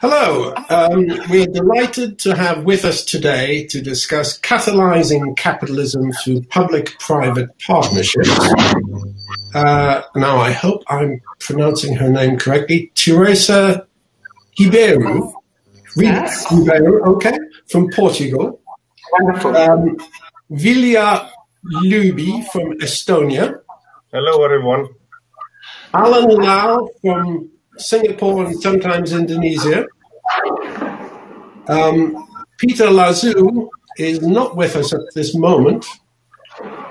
Hello. Um, we're delighted to have with us today to discuss catalyzing capitalism through public-private partnerships. Uh, now, I hope I'm pronouncing her name correctly. Teresa Ribeiro. Yes. Ribeiro, okay, from Portugal. Wonderful. Um, Viljar Lubi from Estonia. Hello, everyone. Alan Lau from Singapore and sometimes Indonesia. Um, Peter Lazou is not with us at this moment.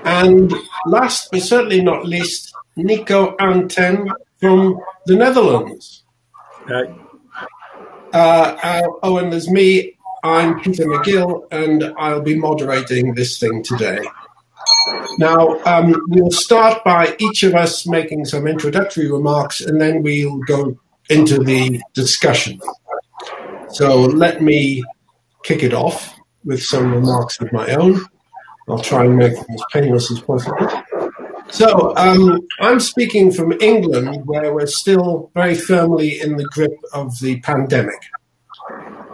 And last but certainly not least, Nico Anten from the Netherlands. Hi. Uh, uh, oh, and there's me. I'm Peter McGill, and I'll be moderating this thing today. Now, um, we'll start by each of us making some introductory remarks, and then we'll go into the discussion. So let me kick it off with some remarks of my own. I'll try and make them as painless as possible. So, um, I'm speaking from England, where we're still very firmly in the grip of the pandemic.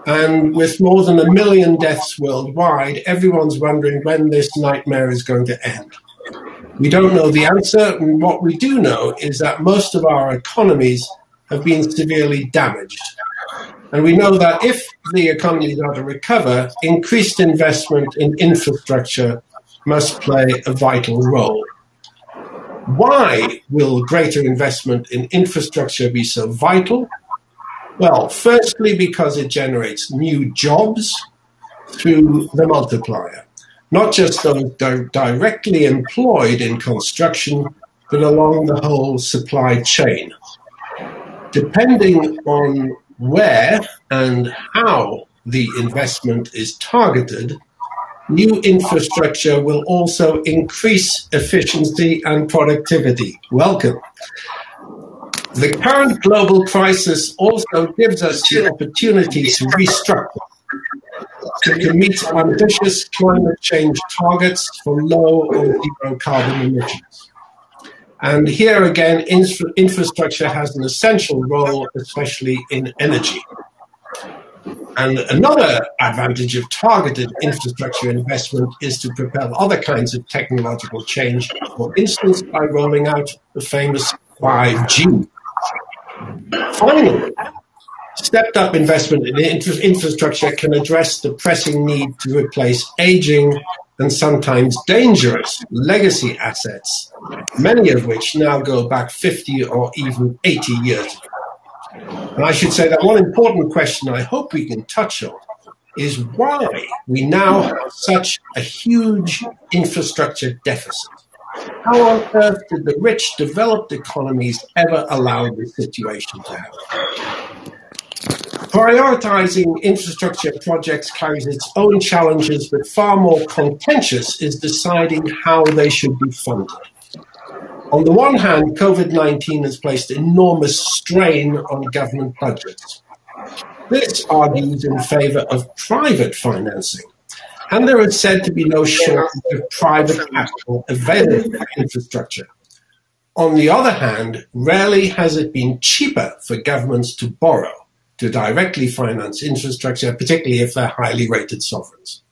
And with more than a million deaths worldwide, everyone's wondering when this nightmare is going to end. We don't know the answer, and what we do know is that most of our economies have been severely damaged. And we know that if the economies are to recover, increased investment in infrastructure must play a vital role. Why will greater investment in infrastructure be so vital? Well, firstly, because it generates new jobs through the multiplier, not just those di- directly employed in construction, but along the whole supply chain. Depending on where and how the investment is targeted, new infrastructure will also increase efficiency and productivity. Welcome. The current global crisis also gives us the opportunity to restructure, to meet ambitious climate change targets for low or zero carbon emissions. And here again, infra- infrastructure has an essential role, especially in energy. And another advantage of targeted infrastructure investment is to propel other kinds of technological change, for instance, by rolling out the famous 5G. Finally, stepped up investment in infra- infrastructure can address the pressing need to replace aging and sometimes dangerous legacy assets, many of which now go back 50 or even 80 years. And I should say that one important question I hope we can touch on is why we now have such a huge infrastructure deficit. How on earth did the rich developed economies ever allow this situation to happen? Prioritizing infrastructure projects carries its own challenges, but far more contentious is deciding how they should be funded. On the one hand, COVID 19 has placed enormous strain on government budgets. This argues in favor of private financing, and there is said to be no shortage of private capital available for infrastructure. On the other hand, rarely has it been cheaper for governments to borrow to directly finance infrastructure, particularly if they're highly rated sovereigns.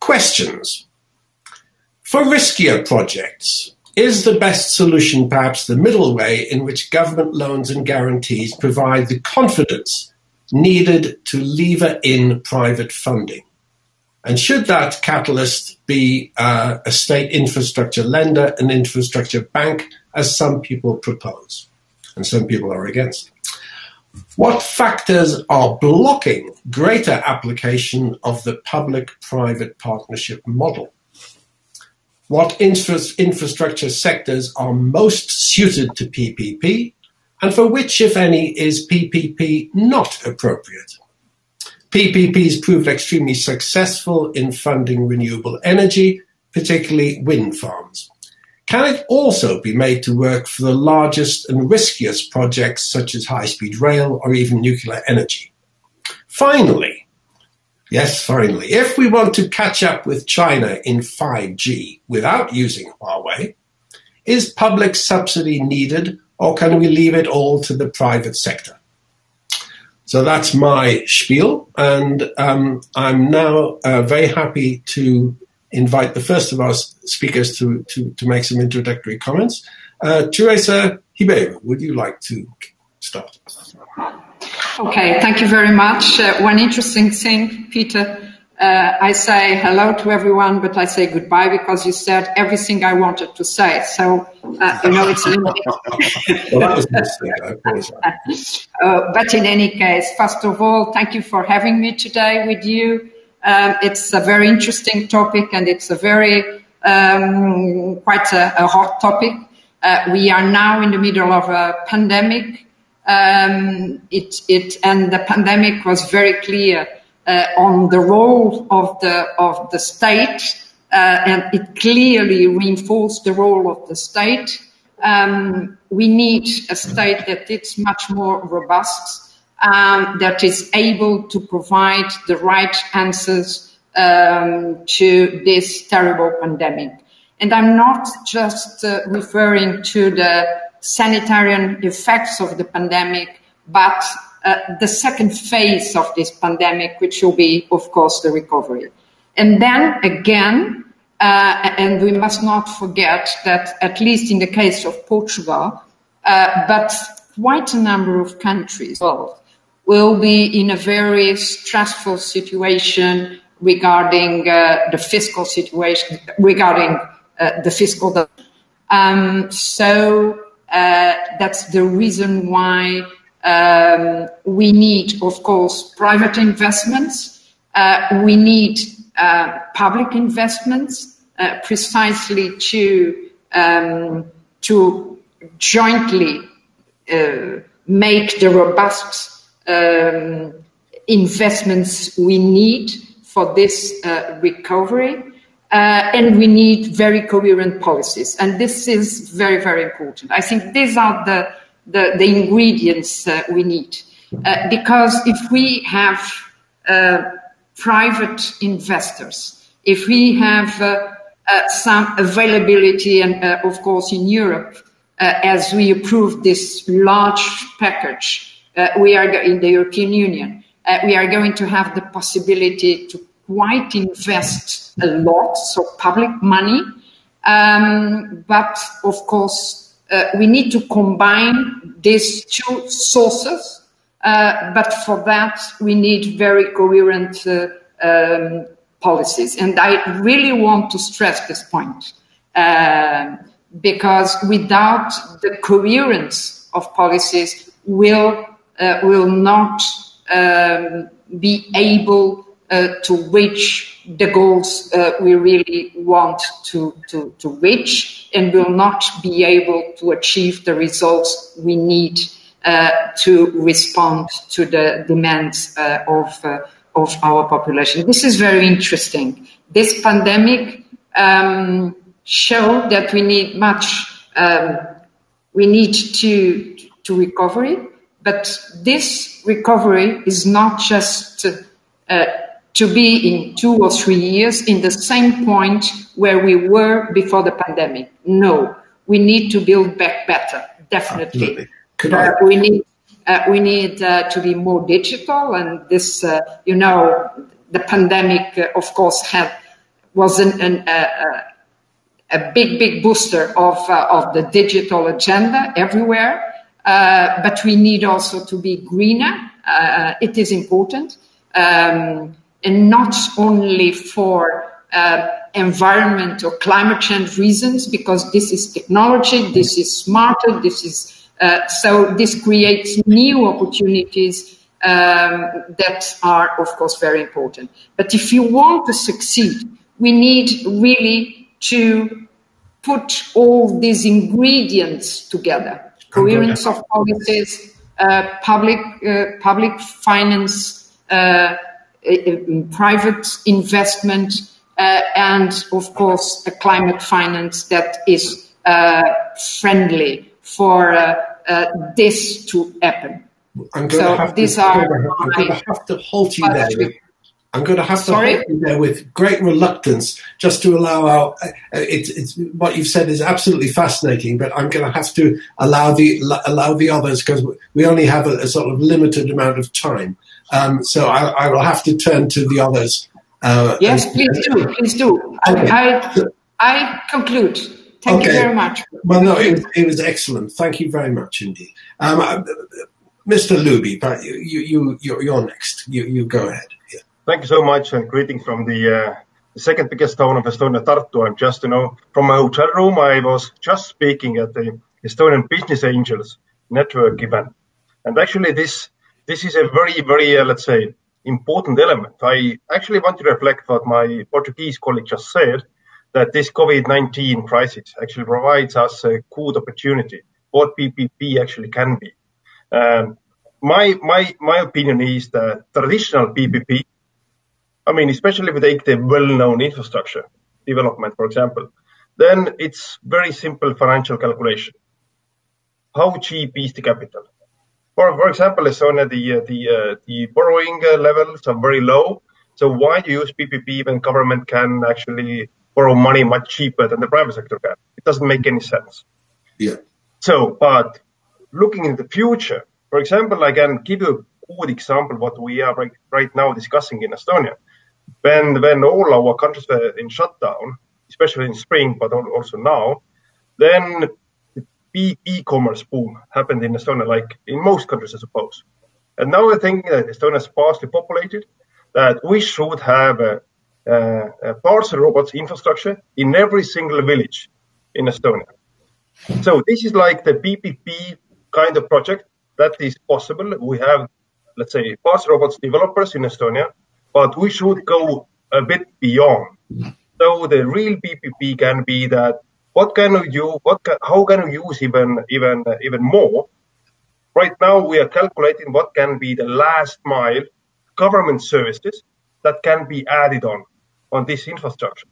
Questions. For riskier projects, is the best solution perhaps the middle way in which government loans and guarantees provide the confidence needed to lever in private funding? And should that catalyst be uh, a state infrastructure lender, an infrastructure bank, as some people propose, and some people are against? What factors are blocking greater application of the public private partnership model? What infrastructure sectors are most suited to PPP, and for which, if any, is PPP not appropriate? PPPs proved extremely successful in funding renewable energy, particularly wind farms. Can it also be made to work for the largest and riskiest projects such as high speed rail or even nuclear energy? Finally, yes, finally, if we want to catch up with China in 5G without using Huawei, is public subsidy needed or can we leave it all to the private sector? So that's my spiel, and um, I'm now uh, very happy to invite the first of our speakers to, to, to make some introductory comments. Uh, Teresa Ribeiro, would you like to start? Okay, thank you very much. Uh, one interesting thing, Peter, uh, I say hello to everyone, but I say goodbye because you said everything I wanted to say. So, uh, you know, it's a little well, that was a mistake. I apologize. Uh, but in any case, first of all, thank you for having me today with you. Um, it's a very interesting topic and it's a very, um, quite a, a, hot topic. Uh, we are now in the middle of a pandemic. Um, it, it, and the pandemic was very clear uh, on the role of the of the state, uh, and it clearly reinforced the role of the state. Um, we need a state that is much more robust, um, that is able to provide the right answers um, to this terrible pandemic. And I'm not just uh, referring to the sanitary effects of the pandemic, but uh, the second phase of this pandemic, which will be, of course, the recovery. And then again, uh, and we must not forget that, at least in the case of Portugal, uh, but quite a number of countries will be in a very stressful situation regarding uh, the fiscal situation, regarding uh, the fiscal. Um, so uh, that's the reason why um, we need, of course, private investments. Uh, we need uh, public investments uh, precisely to um, to jointly make the robust um, investments we need for this uh, recovery. Uh, and we need very coherent policies. And this is very, very important. I think these are the the, the ingredients uh, we need. Uh, because if we have uh, private investors, if we have uh, some availability, and of course in Europe, as we approve this large package, we are in the European Union, we are going to have the possibility to quite invest a lot, so public money. Um, but of course, uh, we need to combine these two sources, uh, but for that we need very coherent uh, um, policies. And I really want to stress this point uh, because without the coherence of policies, will uh, will not um, be able uh, to reach the goals uh, we really want to, to, to reach and will not be able to achieve the results we need uh, to respond to the demands uh, of, uh, of our population. This is very interesting. This pandemic um, showed that we need much, um, we need to, to recovery, but this recovery is not just uh, to be in two or three years in the same point where we were before the pandemic. No, we need to build back better, definitely. Uh, we need uh, we need uh, to be more digital, and this, uh, you know, the pandemic, uh, of course, had was an, an, a big, big booster of uh, of the digital agenda everywhere. But we need also to be greener. it is important. Um, and not only for uh, environment or climate change reasons, because this is technology, this is smarter, this is uh, so this creates new opportunities um, that are, of course, very important. But if you want to succeed, we need really to put all these ingredients together: coherence of policies, uh, public uh, public finance. Uh, private investment, uh, and of course, a climate finance that is uh, friendly for uh, this to happen. I'm going, so to, have to, are I'm going to have to halt you there. I'm going to have to Sorry? there with great reluctance, just to allow our. Uh, it's, it's what you've said is absolutely fascinating, but I'm going to have to allow the allow the others because we only have a, a, sort of limited amount of time. Um, so I, I, will have to turn to the others. Uh, yes, and, please do. Please do. Okay. I, I conclude. Thank okay. you very much. Well, no, it was, it was excellent. Thank you very much indeed. Um, uh, Mr. Lubi, you, you, you, you're next. You, you go ahead. Thank you so much, and greeting from the, uh, the second biggest town of Estonia, Tartu. I'm just, you know, from my hotel room. I was just speaking at the Estonian Business Angels network event, and actually, this this is a very, very, uh, let's say, important element. I actually want to reflect what my Portuguese colleague just said, that this COVID-19 crisis actually provides us a good opportunity what PPP actually can be. Um, my my my opinion is that traditional PPP I mean, especially if we take the well-known infrastructure development, for example, then it's very simple financial calculation. How cheap is the capital? For, for example, Estonia, the, uh, the, uh, the borrowing uh, levels are very low. So why do you use PPP when government can actually borrow money much cheaper than the private sector can? It doesn't make any sense. Yeah. So, but looking in the future, for example, I can give you a good example what we are right, right now discussing in Estonia when when all our countries were in shutdown, especially in spring, but also now, then the e-commerce boom happened in Estonia, like in most countries, I suppose. And now I think that Estonia is sparsely populated, that we should have a, a, a parcel robots infrastructure in every single village in Estonia. So this is like the PPP kind of project that is possible. We have, let's say, parcel robots developers in Estonia but we should go a bit beyond. So the real PPP can be that what can we do? What can, how can we use even even uh, even more? Right now we are calculating what can be the last mile government services that can be added on on this infrastructure.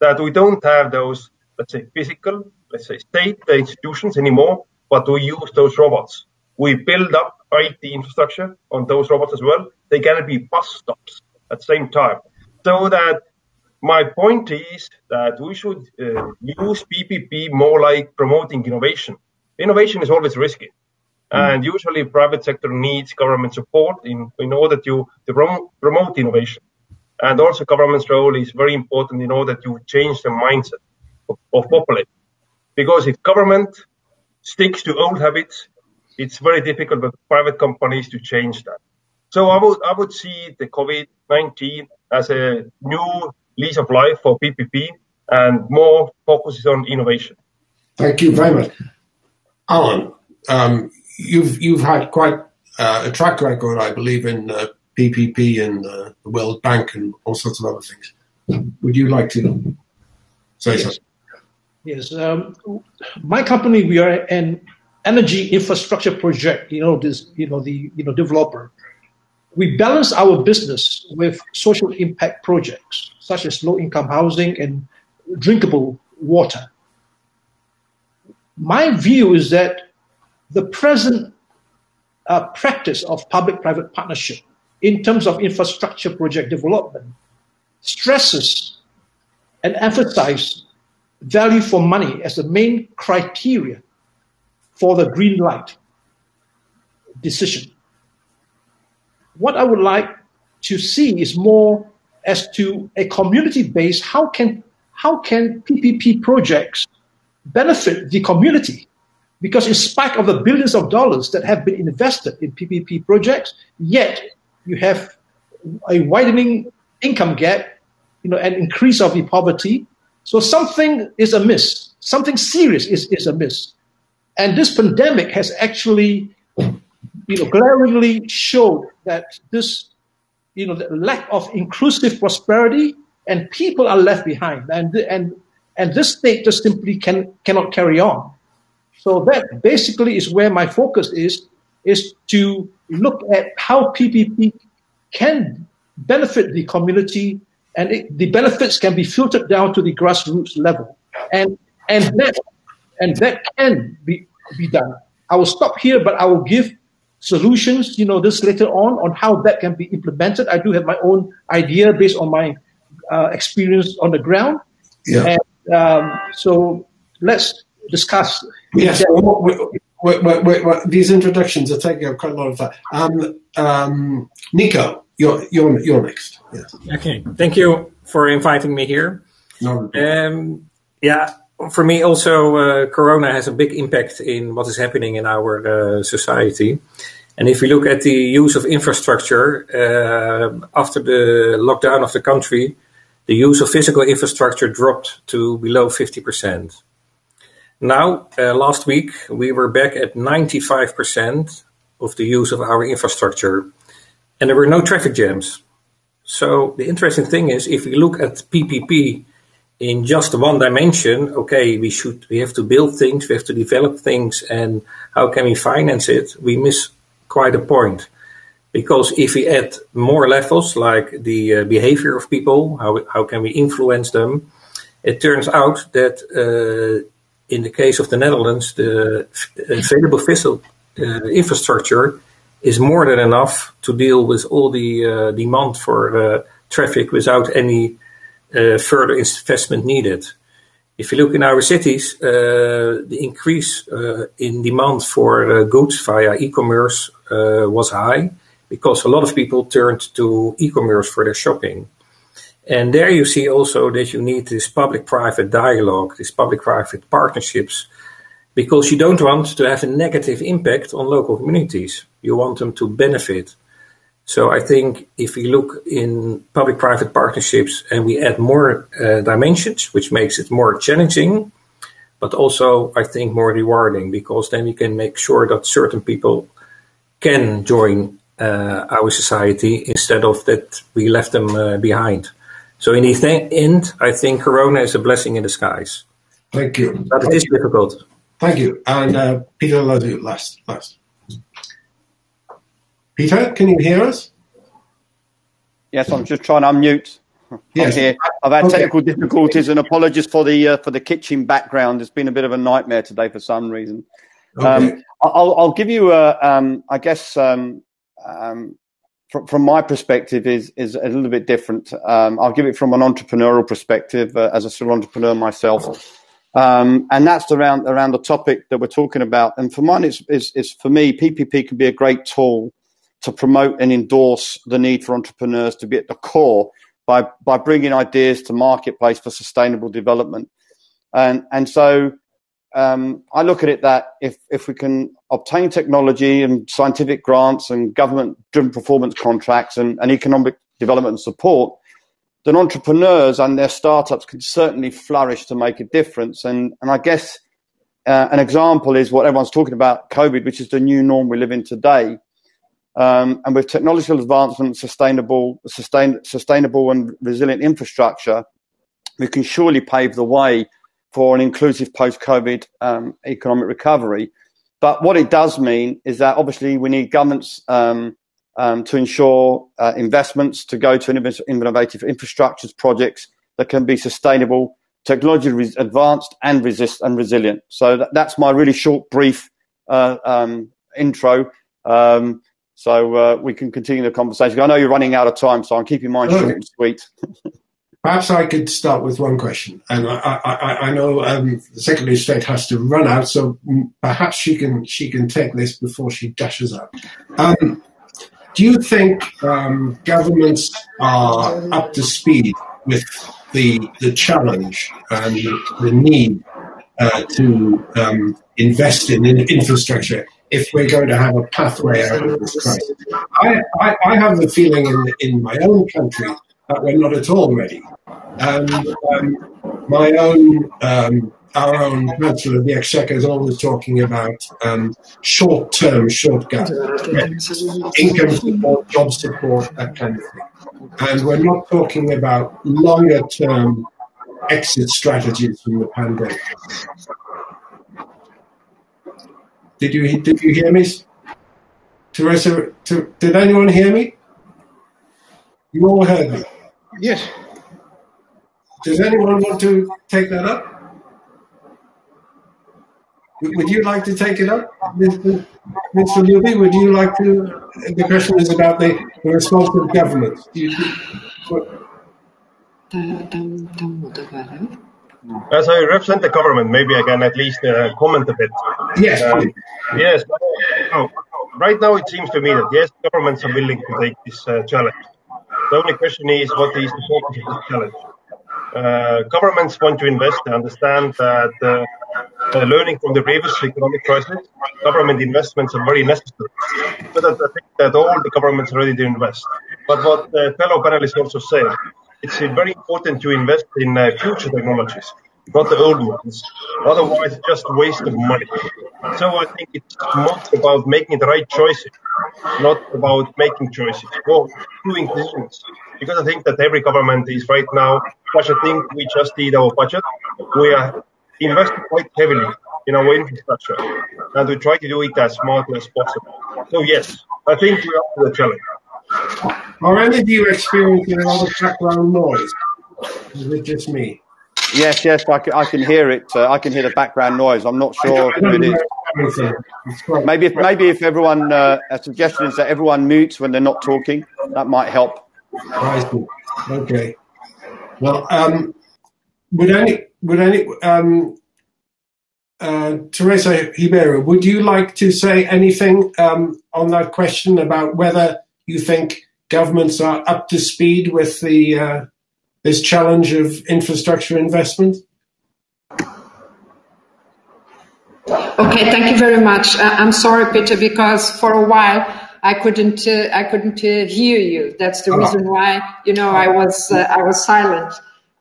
That we don't have those let's say physical, let's say state institutions anymore, but we use those robots. We build up IT infrastructure on those robots as well. They can be bus stops at the same time. So that my point is that we should uh, use PPP more like promoting innovation. Innovation is always risky. Mm. And usually private sector needs government support in, in order to, to promote innovation. And also government's role is very important in order to change the mindset of, of population. Because if government sticks to old habits, it's very difficult for private companies to change that. So I would I would see the COVID-19 as a new lease of life for PPP and more focuses on innovation. Thank you very much, Alan. Um, you've you've had quite uh, a track record, I believe, in uh, PPP and uh, the World Bank and all sorts of other things. Would you like to say yes. something? Yes. Um, my company, we are an energy infrastructure project. You know this. You know the you know developer we balance our business with social impact projects such as low income housing and drinkable water. My view is that the present uh, practice of public private partnership in terms of infrastructure project development stresses and emphasizes value for money as the main criteria for the green light decision what I would like to see is more as to a community based how can how can PPP projects benefit the community? Because in spite of the billions of dollars that have been invested in PPP projects, yet you have a widening income gap, you know, an increase of the poverty. So something is amiss. Something serious is, is amiss. And this pandemic has actually you know, glaringly showed that this, you know, lack of inclusive prosperity and people are left behind, and and and this state just simply can cannot carry on. So that basically is where my focus is, is to look at how PPP can benefit the community, and it, the benefits can be filtered down to the grassroots level, and and that and that can be be done. I will stop here, but I will give solutions, you know, this later on on how that can be implemented. I do have my own idea based on my uh, experience on the ground. Yeah. And, um, so let's discuss. Yes. Wait, wait, wait, these introductions are taking up quite a lot of time. Um, um, Nico, you're, you're, you're next. Yes. Okay. Thank you for inviting me here. No. Um, yeah, for me also, uh, Corona has a big impact in what is happening in our uh, society. And if we look at the use of infrastructure uh, after the lockdown of the country, the use of physical infrastructure dropped to below 50%. Now, uh, last week, we were back at 95% of the use of our infrastructure, and there were no traffic jams. So the interesting thing is, if we look at PPP in just one dimension, okay, we should we have to build things, we have to develop things, and how can we finance it? We miss quite a point because if we add more levels like the uh, behavior of people, how how can we influence them? It turns out that uh, in the case of the Netherlands, the available physical uh, infrastructure is more than enough to deal with all the uh, demand for uh, traffic without any uh, further investment needed. If you look in our cities, uh, the increase uh, in demand for goods via e-commerce was high because a lot of people turned to e-commerce for their shopping. And there you see also that you need this public-private dialogue, these public-private partnerships, because you don't want to have a negative impact on local communities. You want them to benefit. So I think if we look in public-private partnerships and we add more uh, dimensions, which makes it more challenging, but also I think more rewarding because then we can make sure that certain people can join uh, our society instead of that we left them uh, behind. So in the end, I think Corona is a blessing in disguise. Thank you. But it is difficult. Thank you. And uh, Peter Ledoux, last, last. Peter, can you hear us? Yes, I'm just trying to unmute. Yes. Here. I've had Okay. technical difficulties and apologies for the uh, for the kitchen background. It's been a bit of a nightmare today for some reason. Okay. Um, I'll, I'll give you a, um, I guess, um, um, from, from my perspective is is a little bit different. Um, I'll give it from an entrepreneurial perspective uh, as a serial entrepreneur myself. Um, and that's around around the topic that we're talking about. And for mine, it's, it's, it's for me, PPP can be a great tool to promote and endorse the need for entrepreneurs to be at the core by by bringing ideas to marketplace for sustainable development. And and so um, I look at it that if if we can obtain technology and scientific grants and government driven performance contracts and, and economic development and support, then entrepreneurs and their startups can certainly flourish to make a difference. And and I guess uh, an example is what everyone's talking about, COVID, which is the new norm we live in today. Um, and with technological advancement, sustainable, sustain, sustainable and resilient infrastructure, we can surely pave the way for an inclusive post-COVID um, economic recovery. But what it does mean is that obviously we need governments um, um, to ensure uh, investments to go to innovative infrastructures projects that can be sustainable, technology res- advanced, and resist and resilient. So that, that's my really short, brief uh, um, intro. Um, so uh, we can continue the conversation. I know you're running out of time, so I'm keeping mine short and sweet. Perhaps I could start with one question, and I, I, I know um, the Secretary of State has to run out, so perhaps she can she can take this before she dashes out. Um, do you think um, governments are up to speed with the the challenge and the need uh, to um, invest in, in infrastructure if we're going to have a pathway out of this crisis? I, I, I have the feeling in in my own country that we're not at all ready. And um, my own, um, our own Chancellor of the Exchequer is always talking about um, short-term income support, job support, that kind of thing. And we're not talking about longer-term exit strategies from the pandemic. Did you did you hear me, Teresa? Ter- Did anyone hear me? You all heard me. Yes. Does anyone want to take that up? would you like to take it up, Mr. Mr. Lubi? Would you like to? The question is about the, the response of governments. Do you, As I represent the government, maybe I can at least uh, comment a bit. yes. Um, yes. Oh, right now, it seems to me that yes, governments are willing to take this uh, challenge. The only question is, what is the focus of this challenge? Uh, governments want to invest. They understand that uh, uh, learning from the previous economic crisis, government investments are very necessary. But I think that all the governments are ready to invest. But what the fellow panelists also said, it's very important to invest in uh, future technologies, not the old ones. Otherwise, just waste of money. So I think it's most about making the right choices, not about making choices or doing things. Because I think that every government is right now budgeting. We just did our budget. We are investing quite heavily in our infrastructure, and we try to do it as smartly as possible. So yes, I think we're up to the challenge. Are any of you experiencing a lot of background noise? Is it just me? Yes, yes, I can, I can hear it. Uh, I can hear the background noise. I'm not sure who it is. Maybe if maybe if everyone uh, a suggestion is that everyone mutes when they're not talking, that might help. Okay. Well, um, would any would any um, uh, Teresa Ribeiro, would you like to say anything um, on that question about whether you think governments are up to speed with the uh, this challenge of infrastructure investment? Okay, thank you very much. Uh, I'm sorry, Peter, because for a while I couldn't uh, I couldn't uh, hear you. That's the Ah. reason why you know I was uh, I was silent.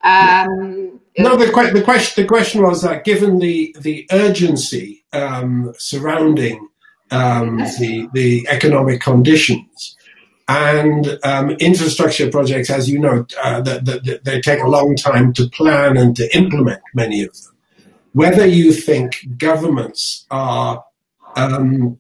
Um, No, the, que- the question the question was that given the the urgency um, surrounding um, the the economic conditions and um, infrastructure projects, as you know, uh, that, that, that they take a long time to plan and to implement many of them. Whether you think governments are um,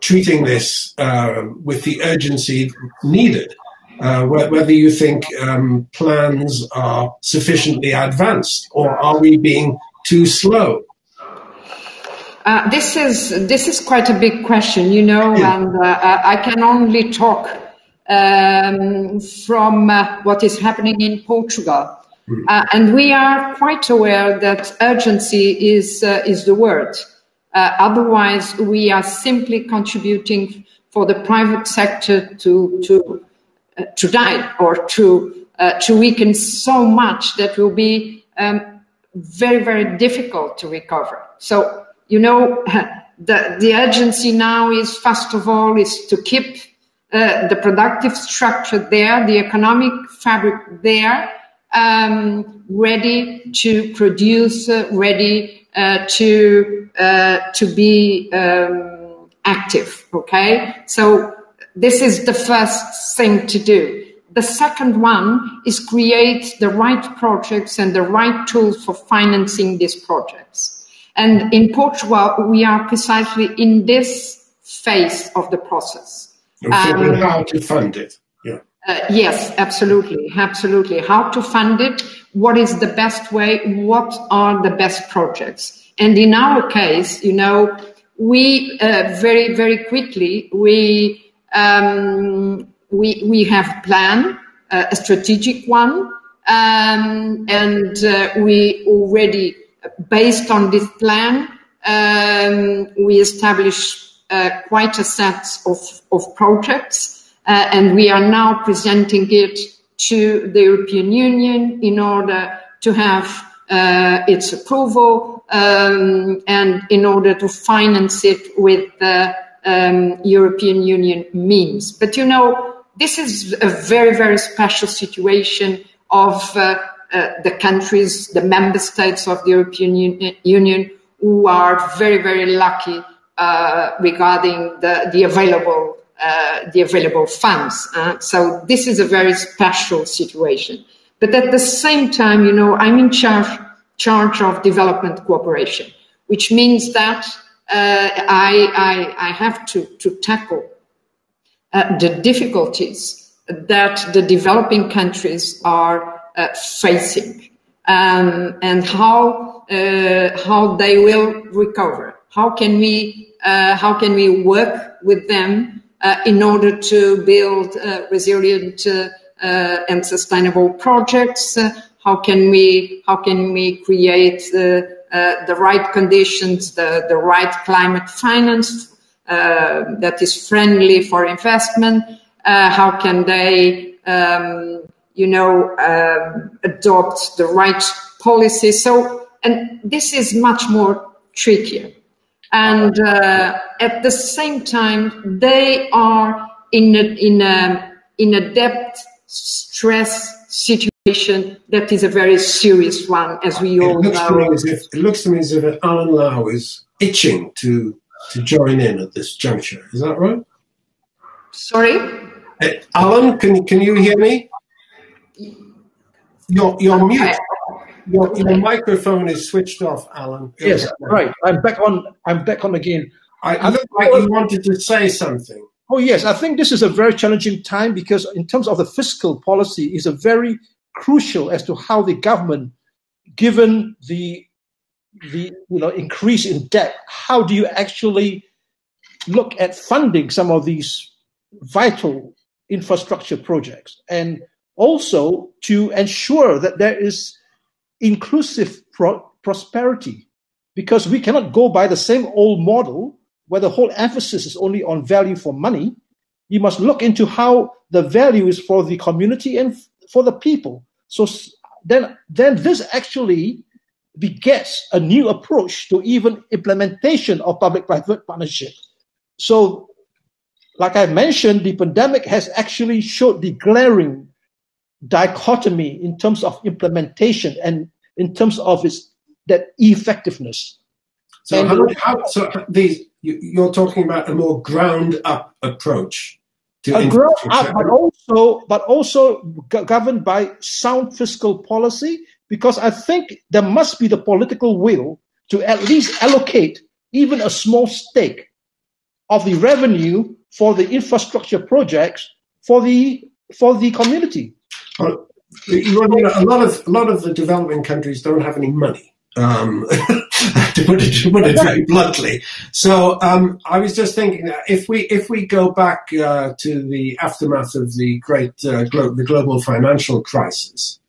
treating this uh, with the urgency needed, uh, whe- whether you think um, plans are sufficiently advanced, or are we being too slow? Uh, this is this is quite a big question, you know, Yeah. and uh, I can only talk um, from uh, what is happening in Portugal, uh, and we are quite aware that urgency is uh, is the word. Uh, otherwise, we are simply contributing for the private sector to to uh, to die or to uh, to weaken so much that will be um, very very difficult to recover. So you know the the urgency now is first of all is to keep the productive structure there, the economic fabric there, um, ready to produce, uh, ready uh, to uh, to be um, active. Okay, so this is the first thing to do. The second one is create the right projects and the right tools for financing these projects. And in Portugal, we are precisely in this phase of the process. And Um, how to fund it. Yeah. uh, yes, absolutely, absolutely. How to fund it? What is the best way? What are the best projects? And in our case, you know, we uh, very, very quickly we um, we we have plan, uh, a strategic one, um, and uh, we already, based on this plan, um, we established uh, quite a set of, of projects, uh, and we are now presenting it to the European Union in order to have uh, its approval um, and in order to finance it with the um, European Union means. But you know, this is a very, very special situation of uh, uh, the countries, the member states of the European Union, who are very, very lucky uh, regarding the, the available uh, the available funds. Uh, so this is a very special situation. But at the same time, you know, I'm in charge charge of development cooperation, which means that uh, I, I I have to to tackle uh, the difficulties that the developing countries are uh, facing um, and how uh, how they will recover. How can we uh, how can we work with them uh, in order to build uh, resilient uh, uh, and sustainable projects? how can we how can we create the the right conditions, the the right climate finance that is friendly for investment? how can they um, you know, uh, adopt the right policy. So, and this is much more trickier. And uh, at the same time, they are in a, in a, in a debt stress situation that is a very serious one, as we all know. If, it looks to me as if Alan Lau is itching to to join in at this juncture. Is that right? Sorry, uh, Alan, can can you hear me? You're, you're mute. Your, your microphone is switched off, Alan. Yes, right. I'm back on. I'm back on again. I, I look like you wanted to say something. Oh yes, I think this is a very challenging time because in terms of the fiscal policy, is a very crucial as to how the government, given the the you know increase in debt, how do you actually look at funding some of these vital infrastructure projects and also to ensure that there is inclusive pro- prosperity because we cannot go by the same old model where the whole emphasis is only on value for money. You must look into how the value is for the community and for the people. So then then this actually begets a new approach to even implementation of public private partnership. So like i mentioned the pandemic has actually showed the glaring dichotomy in terms of implementation and in terms of its that effectiveness. So, how, how, so these you're talking about a more ground up approach to a ground up, but also but also governed by sound fiscal policy. Because I think there must be the political will to at least allocate even a small stake of the revenue for the infrastructure projects for the for the community. Know, a lot of a lot of the developing countries don't have any money. Um, to, put it, to, put it, very bluntly. So um, I was just thinking that if we if we go back uh, to the aftermath of the great uh, glo- the global financial crisis,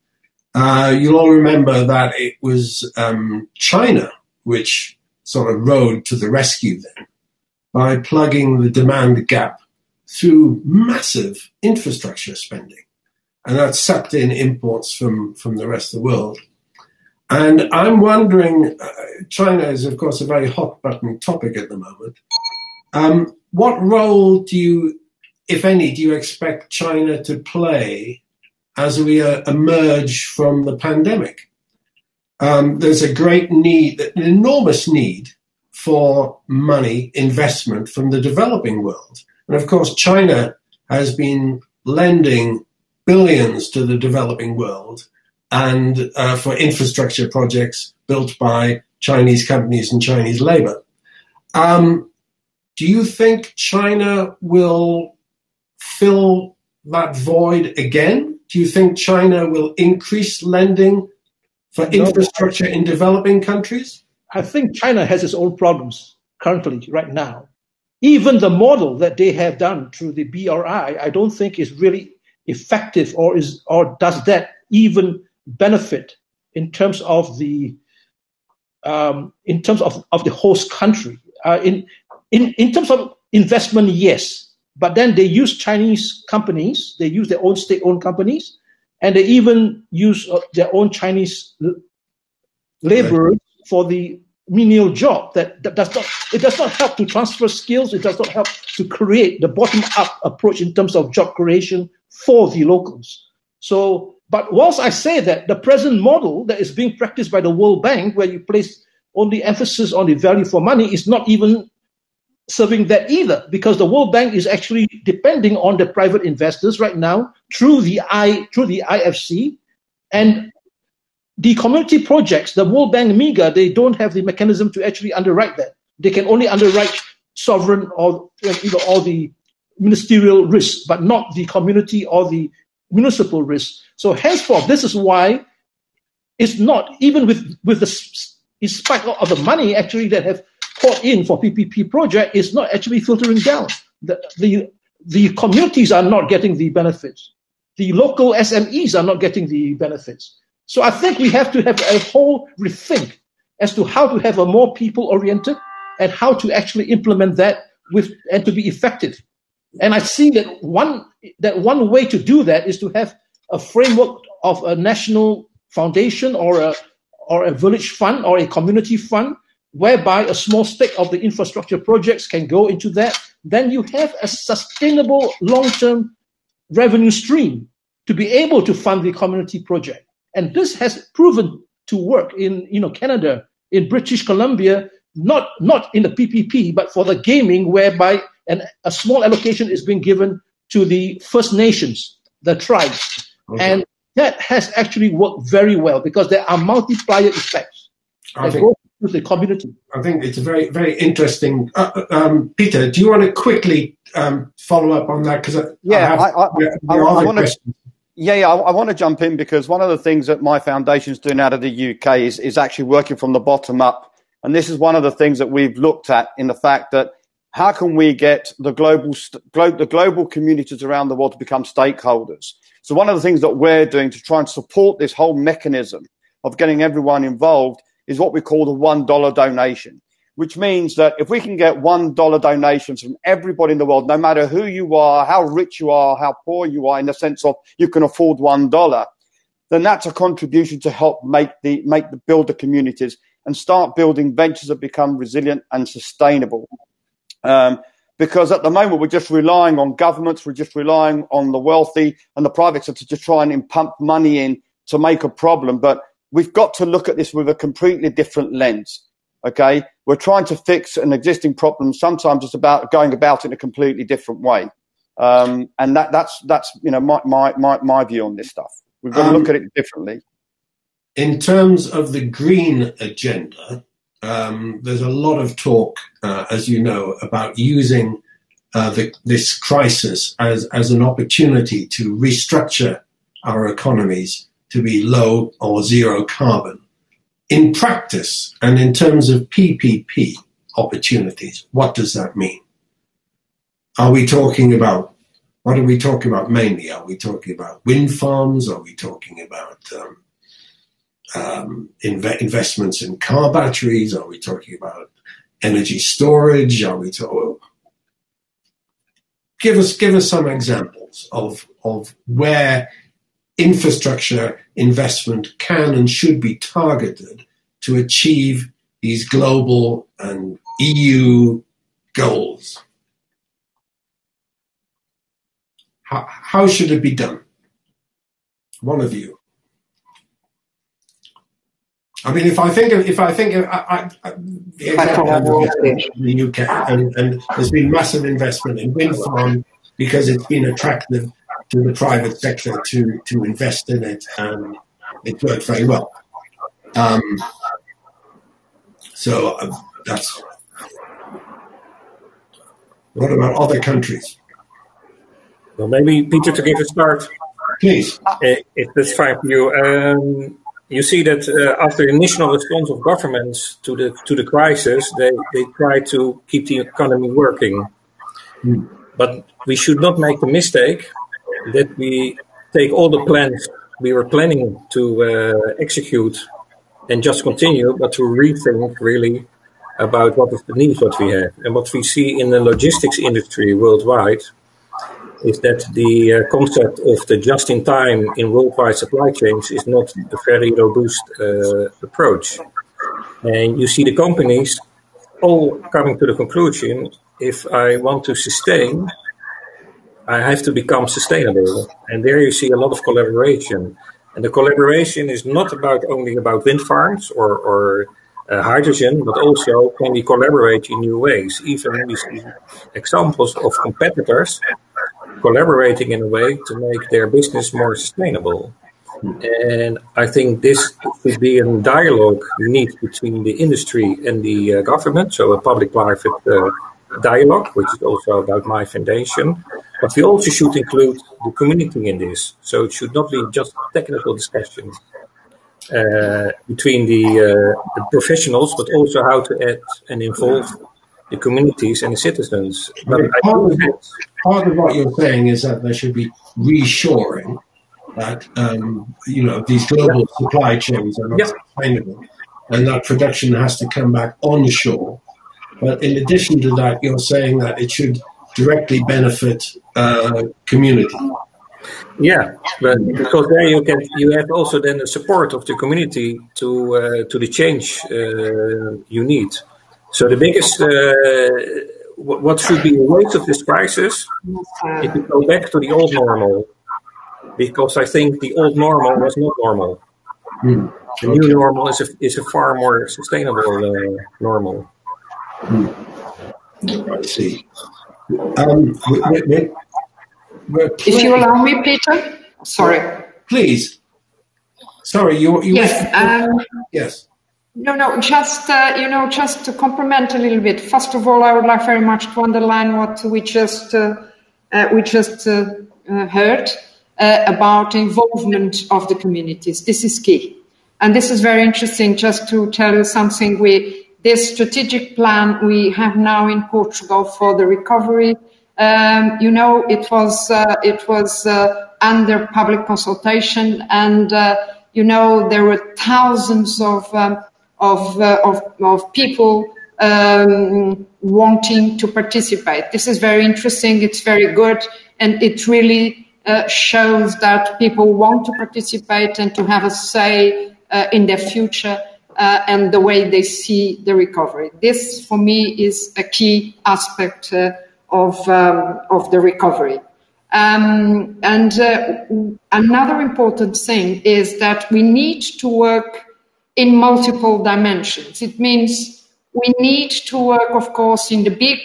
uh, you'll all remember that it was um, China which sort of rode to the rescue then by plugging the demand gap through massive infrastructure spending and that sucked in imports from, from the rest of the world. And I'm wondering, uh, China is, of course, a very hot button topic at the moment. Um, what role do you, if any, do you expect China to play as we uh, emerge from the pandemic? Um, there's a great need, an enormous need for money investment from the developing world. And of course, China has been lending billions to the developing world and uh, for infrastructure projects built by Chinese companies and Chinese labor. Um, do you think China will fill that void again? Do you think China will increase lending for infrastructure in developing countries? I think China has its own problems currently, right now. Even the model that they have done through the BRI, I don't think is really effective or is or does that even benefit in terms of the um, in terms of, of the host country uh, in, in in terms of investment yes but then they use chinese companies they use their own state-owned companies and they even use uh, their own chinese laborers right. for the menial job that, that does not it does not help to transfer skills it does not help to create the bottom up approach in terms of job creation for the locals so but whilst i say that the present model that is being practiced by the world bank where you place only emphasis on the value for money is not even serving that either because the world bank is actually depending on the private investors right now through the i through the ifc and the community projects, the World Bank MIGA, they don't have the mechanism to actually underwrite that. They can only underwrite sovereign or you know all the ministerial risk, but not the community or the municipal risk. So henceforth, this is why it's not even with with the in spite of the money actually that have poured in for PPP project is not actually filtering down. The, the, the communities are not getting the benefits. The local SMEs are not getting the benefits. So I think we have to have a whole rethink as to how to have a more people oriented and how to actually implement that with and to be effective. And I see that one that one way to do that is to have a framework of a national foundation or a or a village fund or a community fund whereby a small stake of the infrastructure projects can go into that, then you have a sustainable long-term revenue stream to be able to fund the community project. And this has proven to work in you know Canada, in British Columbia, not not in the PPP, but for the gaming, whereby an, a small allocation is being given to the First Nations, the tribes, okay. and that has actually worked very well because there are multiplier effects I that go to the community. I think it's a very very interesting. Uh, uh um, Peter, do you want to quickly um, follow up on that? Because yeah, I, I, I, I want to. Yeah, yeah, I, I, want to jump in because one of the things that my foundation is doing out of the UK is, is actually working from the bottom up. And this is one of the things that we've looked at in the fact that how can we get the global, glo- the global communities around the world to become stakeholders? So one of the things that we're doing to try and support this whole mechanism of getting everyone involved is what we call the $1 donation which means that if we can get one dollar donations from everybody in the world, no matter who you are, how rich you are, how poor you are, in the sense of you can afford one dollar, then that's a contribution to help make the make the build the communities and start building ventures that become resilient and sustainable. Um, because at the moment we're just relying on governments, we're just relying on the wealthy and the private sector to try and pump money in to make a problem. But we've got to look at this with a completely different lens. Okay, we're trying to fix an existing problem. Sometimes it's about going about it in a completely different way, um, and that, that's that's you know my, my my my view on this stuff. We've got um, to look at it differently. In terms of the green agenda, um, there's a lot of talk, uh, as you know, about using uh, the, this crisis as as an opportunity to restructure our economies to be low or zero carbon in practice and in terms of PPP opportunities, what does that mean? Are we talking about, what are we talking about mainly? Are we talking about wind farms? Are we talking about um, um, inv- investments in car batteries? Are we talking about energy storage? Are we talking? Give us give us some examples of of where infrastructure investment can and should be targeted to achieve these global and EU goals. How, how should it be done? One of you. I mean, if I think of, if I think of, I, I, the example of the UK, and, and, there's been massive investment in wind farm because it's been attractive to the private sector to, to invest in it, and it worked very well. Um, so uh, that's. What about other countries? Well, maybe Peter to give a start. Please, uh, if that's fine for you. Um, you see that uh, after the initial response of governments to the to the crisis, they, they try to keep the economy working. Mm. But we should not make the mistake that we take all the plans we were planning to uh, execute and just continue, but to rethink really about what is the need what we have. And what we see in the logistics industry worldwide is that the uh, concept of the just in time in worldwide supply chains is not a very robust uh, approach. And you see the companies all coming to the conclusion if I want to sustain I have to become sustainable. And there you see a lot of collaboration. And the collaboration is not about only about wind farms or, or uh, hydrogen, but also can we collaborate in new ways. Even we see examples of competitors collaborating in a way to make their business more sustainable. And I think this should be a dialogue need between the industry and the uh, government, so a public-private uh, dialogue, which is also about my foundation. But we also should include the community in this. So it should not be just technical discussion. uh, between the, uh, the, professionals, but also how to add and involve the communities and the citizens. But part, of, part, of, what you're saying is that there should be reshoring, that um, you know these global yeah. supply chains are not yeah. sustainable, and that production has to come back onshore. But in addition to that, you're saying that it should directly benefit uh, community. Yeah, but because there you can you have also then the support of the community to uh, to the change uh, you need. So the biggest uh, what should be the weight of this crisis if we go back to the old normal, because I think the old normal was not normal. Mm. The new normal is a is a far more sustainable uh, normal. Mm. I see. Um, we, we, if you allow me, Peter. Sorry. Please. Sorry, you. you yes. Um, yes. No, no, just, uh, you know, just to complement a little bit. First of all, I would like very much to underline what we just, uh, uh, we just uh, uh, heard uh, about involvement of the communities. This is key. And this is very interesting just to tell you something. We, this strategic plan we have now in Portugal for the recovery um, you know, it was it was under public consultation, and you know there were thousands of um, of, uh, of, of people um, wanting to participate. This is very interesting. It's very good, and it really uh, shows that people want to participate and to have a say uh, in their future. and the way they see the recovery. This, for me, is a key aspect of, um, of the recovery. Um, and uh, another important thing is that we need to work in multiple dimensions. It means we need to work, of course, in the big,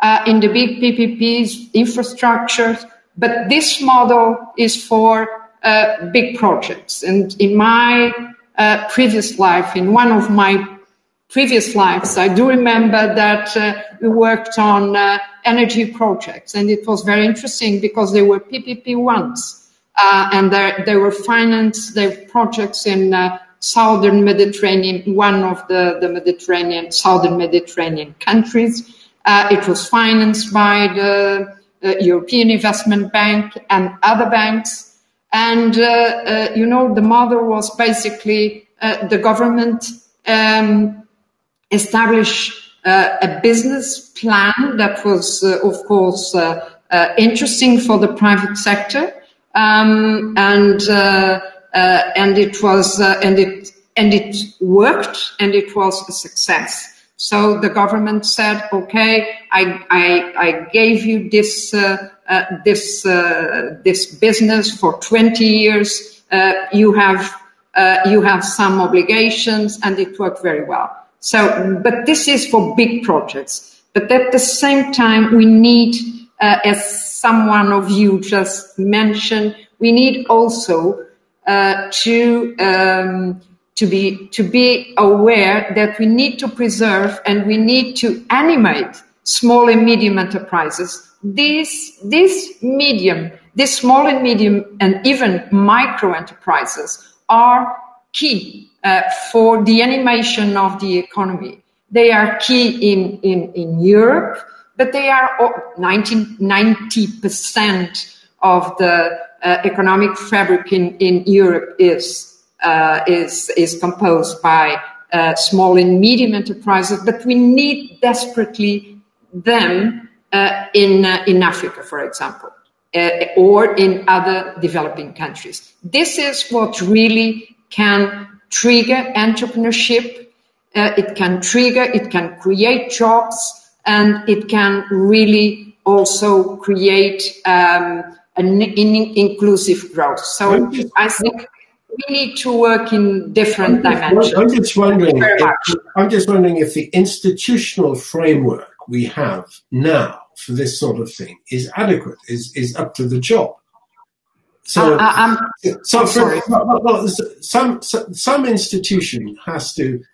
uh, in the big PPPs, infrastructures, but this model is for uh, big projects. And in my uh, previous life, in one of my previous lives, I do remember that uh, we worked on uh, energy projects, and it was very interesting because they were PPP ones, uh, and they were financed. They projects in southern Mediterranean, one of the, the Mediterranean, southern Mediterranean countries. Uh, it was financed by the European Investment Bank and other banks. And, uh, you know, the model was basically the government um, establish uh, a business plan that was, uh, of course, uh, uh interesting for the private sector, um, and uh, uh, Uh, and it was uh, and it and it worked, and it was a success. So the government said, "Okay, I I, I gave you this uh, this this business for 20 years. you have." you have some obligations, and it worked very well. So, but this is for big projects. But at the same time, we need, uh, as someone of you just mentioned, we need also uh, to um, to be to be aware that we need to preserve and we need to animate small and medium enterprises. These this medium, this small and medium, and even micro enterprises are key uh, for the animation of the economy. They are key in, in, in Europe, but they are 90, percent of the economic fabric in, in Europe is, uh, is, is composed by uh, small and medium enterprises, but we need desperately them uh, in, uh, in Africa, for example. or in other developing countries. This is what really can trigger entrepreneurship. Uh, it can trigger, it can create jobs, and it can really also create um, an in- inclusive growth. So just, I think we need to work in different I'm dimensions. I'm just wondering. If, I'm just wondering if the institutional framework we have now for this sort of thing is adequate, is is up to the job. So, uh, so for, well, well, some, some institution has to,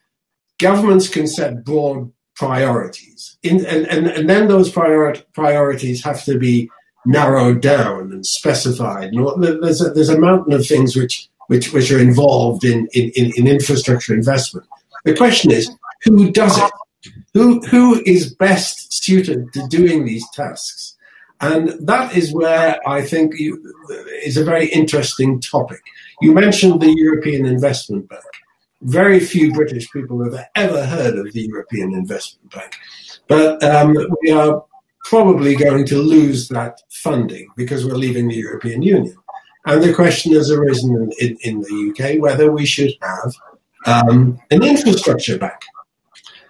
governments can set broad priorities, In, and, and, and then those priori- priorities have to be narrowed down and specified. There's a, there's a mountain of things which which, which are involved in, in, in infrastructure investment. The question is, who does it? Who, who is best suited to doing these tasks? And that is where I think you, is a very interesting topic. You mentioned the European Investment Bank. Very few British people have ever heard of the European Investment Bank. But um, we are probably going to lose that funding because we're leaving the European Union. And the question has arisen in, in the UK whether we should have um, an infrastructure bank.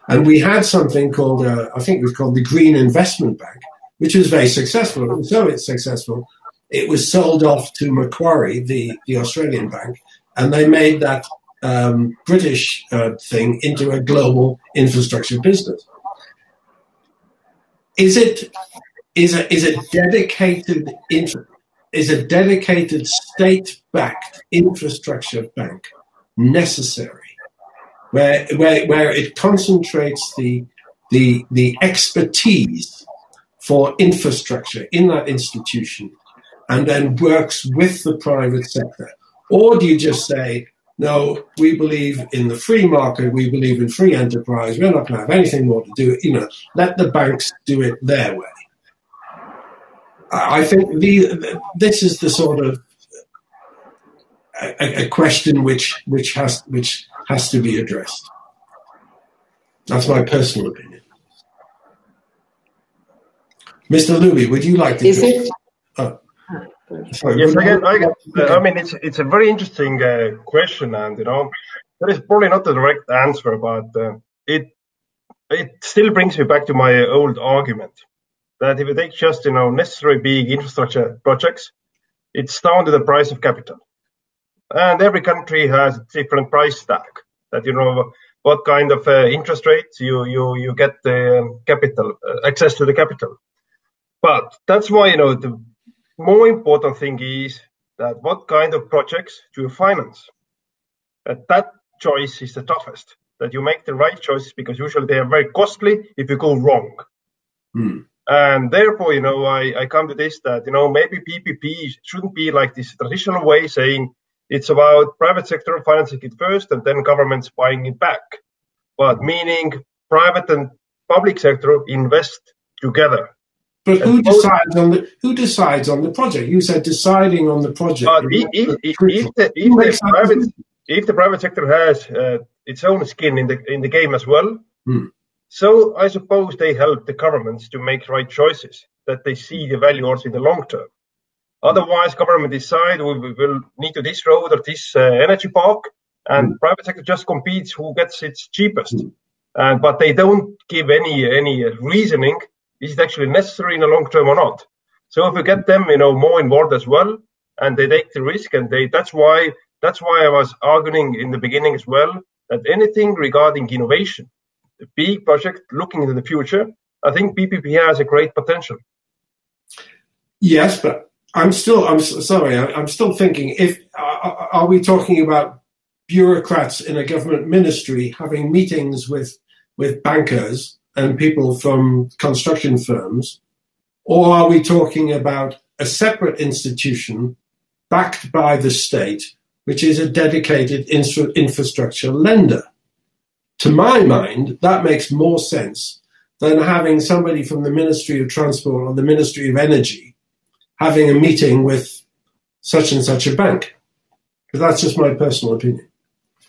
And we had something called, uh, I think it was called the Green Investment Bank, which was very successful. And so it's successful. It was sold off to Macquarie, the, the Australian bank, and they made that um, British uh, thing into a global infrastructure business. Is it is a is a dedicated is a dedicated state-backed infrastructure bank necessary, where where where it concentrates the the the expertise for infrastructure in that institution and then works with the private sector? Or do you just say, no, we believe in the free market, we believe in free enterprise, we're not going to have anything more to do, you know, let the banks do it their way. I think the, this is the sort of a, a, question which which has which has to be addressed. That's my personal opinion. Mr. Lubi, would you like to? Is it? Oh. Sorry, yes, I, get, I, get, uh, I mean, it's it's a very interesting uh, question, and you know, there is probably not a direct answer, but uh, it it still brings me back to my old argument that if you take just you know necessary big infrastructure projects, it's down to the price of capital, and every country has a different price stack. That you know what kind of uh, interest rates you you you get the capital uh, access to the capital. But that's why, you know, the more important thing is that what kind of projects do you finance? That, that choice is the toughest, that you make the right choices because usually they are very costly if you go wrong. Mm. And therefore, you know, I, I come to this that, you know, maybe PPP shouldn't be like this traditional way saying it's about private sector financing it first and then governments buying it back. But meaning private and public sector invest together but who decides on the who decides on the project? You said deciding on the project. But if, if, if, the, if, the private, if the private sector has uh, its own skin in the in the game as well, hmm. so I suppose they help the governments to make right choices that they see the value also in the long term. Otherwise, government decide we will need to this road or this uh, energy park, and hmm. private sector just competes who gets its cheapest. Hmm. And but they don't give any any reasoning is it actually necessary in the long term or not? So if we get them, you know, more involved as well, and they take the risk, and they that's why that's why I was arguing in the beginning as well that anything regarding innovation, the big project looking into the future, I think PPP has a great potential. Yes, but I'm still I'm sorry I'm still thinking if uh, uh, are we talking about bureaucrats in a government ministry having meetings with with bankers and people from construction firms? Or are we talking about a separate institution backed by the state, which is a dedicated infrastructure lender? To my mind, that makes more sense than having somebody from the Ministry of Transport or the Ministry of Energy having a meeting with such and such a bank. But that's just my personal opinion.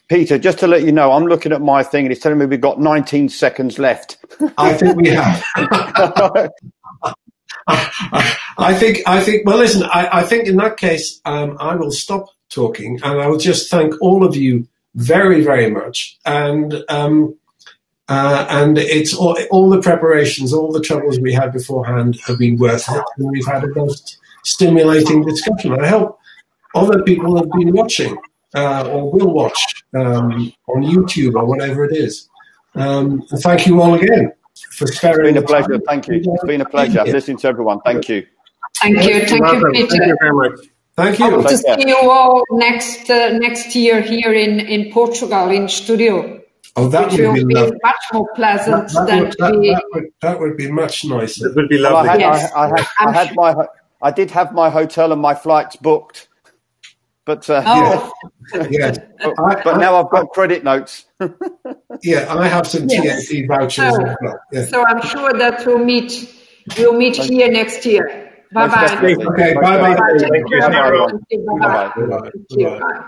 Peter, just to let you know, I'm looking at my thing and it's telling me we've got 19 seconds left. I think we have. I think, I think, well, listen, I, I think in that case, um, I will stop talking and I will just thank all of you very, very much. And, um, uh, and it's all, all the preparations, all the troubles we had beforehand have been worth it. And we've had a most stimulating discussion. I hope other people have been watching uh, or will watch um, on YouTube or whatever it is. Um, and thank you all again for sparing. It's been a pleasure. Time. Thank you. It's been a pleasure. I've listened to everyone. Thank you. Thank you. Thank you, Peter. Thank you very much. Thank you. Hope to see you all next uh, next year here in, in Portugal in studio. Oh, that would be, be much more pleasant that, that than would, that, be... that, would, that would be much nicer. It would be lovely. Well, I, had, Yes. I, I, had, I had my I did have my hotel and my flights booked. But uh, Oh, Yes. but, I- but I- now I've got credit notes. Yeah, I have some Yes. TNT vouchers So- well. Yeah. so I'm sure that we'll meet, we'll meet here next year. Bye bye. Okay, bye-bye. Thank you. Bye-bye. See you around. Thank you. Thank you. Bye-bye. Bye.